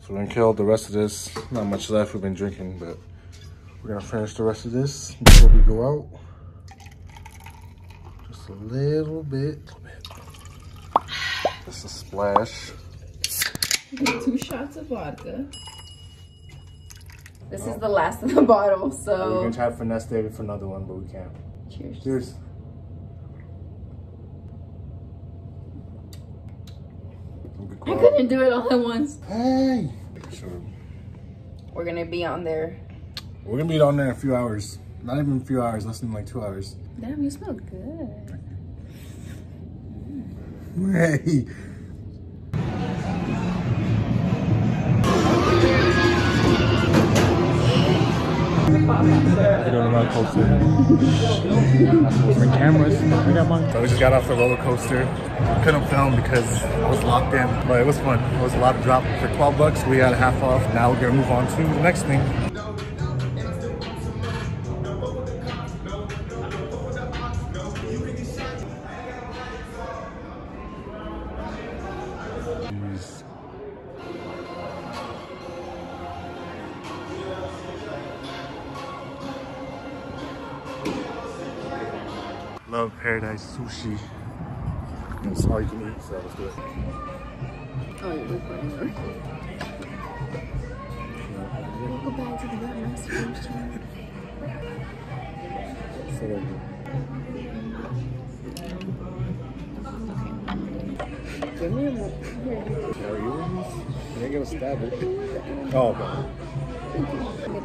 So we're gonna kill the rest of this. Not much left, we've been drinking, but we're gonna finish the rest of this before we go out. Just a little bit. Just a splash. Two shots of vodka. This is the last of the bottle, so. We're gonna try to finesse David for another one, but we can't. cheers. Cheers. I couldn't do it all at once. Hey! So We're gonna be on there. we're gonna be on there in a few hours. Not even a few hours, less than like two hours. Damn, you smell good. Hey! I go to roller coaster. Bring cameras. I got mine. So we just got off the roller coaster. Couldn't film because I was locked in, but it was fun. It was a lot of drop for 12 bucks. We got a half off. Now we're gonna move on to the next thing. Love Paradise Sushi. It's all you can eat, so let's do it. Oh, you're recording. Go back to the RapMaster channel. Give me a mo- here. Are you in this? You ain't gonna stab it. Oh, okay.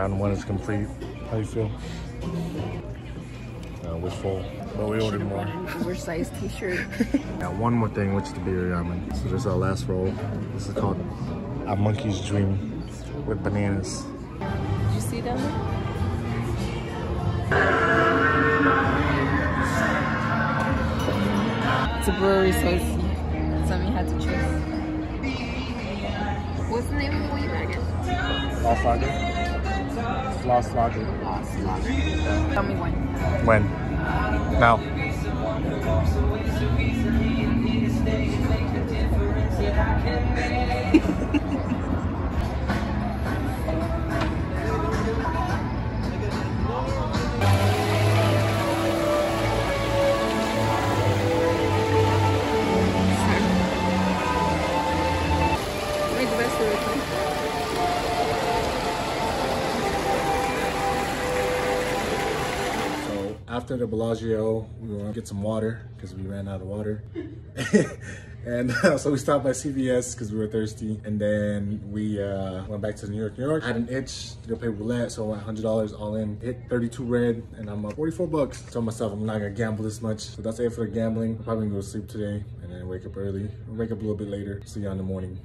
Round one is complete. How you feel? Uh, we're full, but we ordered more. Oversized t-shirt. Now one more thing, which is the beer ramen. So this is our last roll. This is called a monkey's dream with bananas. Did you see them? It's a brewery, so it's something you had to choose. What's the name of the weed again? Lost Lager? Lost Lager. Lost Lager. Tell me when. When? Now. After the Bellagio, we went to get some water because we ran out of water. and uh, so we stopped by CVS because we were thirsty. And then we uh, went back to New York. New York I had an itch to go play roulette, so I went $100 all in. Hit 32 red, and I'm up 44 bucks. Told myself I'm not gonna gamble this much. So that's it for the gambling. I'm probably gonna go to sleep today and then wake up early. I'll wake up a little bit later. See you in the morning.